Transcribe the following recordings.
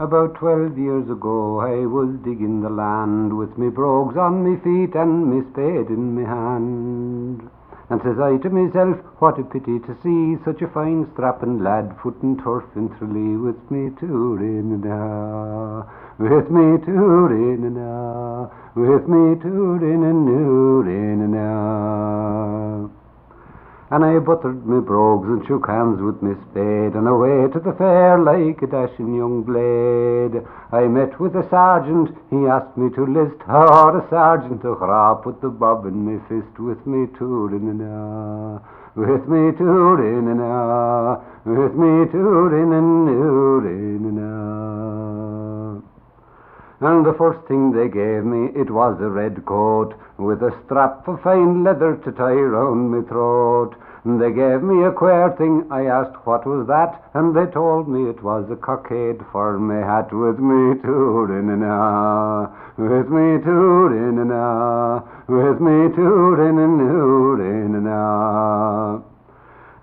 About twelve years ago I was digging the land with me brogues on me feet and me spade in me hand. And says I to myself, what a pity to see such a fine strapping lad footing turf in Tralee with me touring and with me touring and with me nooring and and I buttered me brogues and shook hands with me spade, and away to the fair like a dashing young blade. I met with a sergeant, he asked me to list, oh, the sergeant to crop with the bob in me fist, with me touring and ah, with me touring and ah, with me touring and touring and. And the first thing they gave me, it was a red coat, with a strap of fine leather to tie round me throat. They gave me a queer thing, I asked what was that, and they told me it was a cockade for me hat with me touring and ah, with me touring and ah, with me and ah.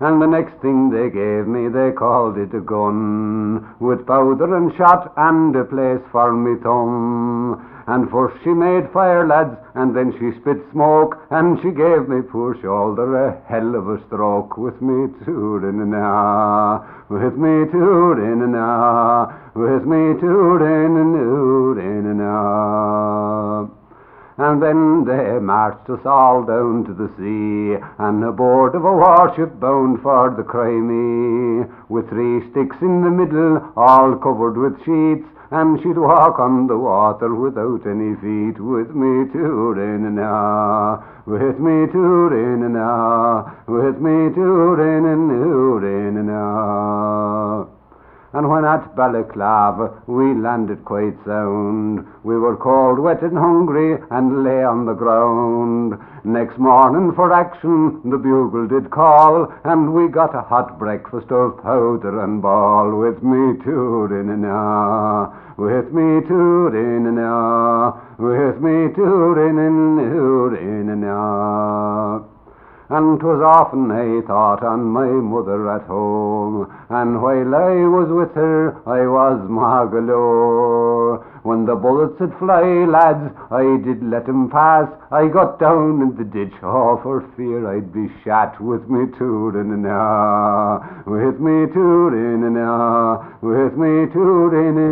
And the next thing they gave me, they called it a gun, with powder and shot and a place for me thumb. And first she made fire, lads, and then she spit smoke, and she gave me poor shoulder a hell of a stroke with me ah, with me ah, with me touring And then they marched us all down to the sea, and aboard of a warship bound for the Crimea, with three sticks in the middle, all covered with sheets, and she'd walk on the water without any feet, with me touring and ah, with me touring and ah, with me touring and ah. And when at Balaclava we landed quite sound, we were cold, wet and hungry and lay on the ground. Next morning for action the bugle did call, and we got a hot breakfast of powder and ball with me ah, with me ah, with me and touring and 'twas often I thought on my mother at home, and while I was with her I was magalore. When the bullets would fly, lads, I did let 'em pass. I got down in the ditch, oh, for fear I'd be shot with me ah, with me ah, with me touring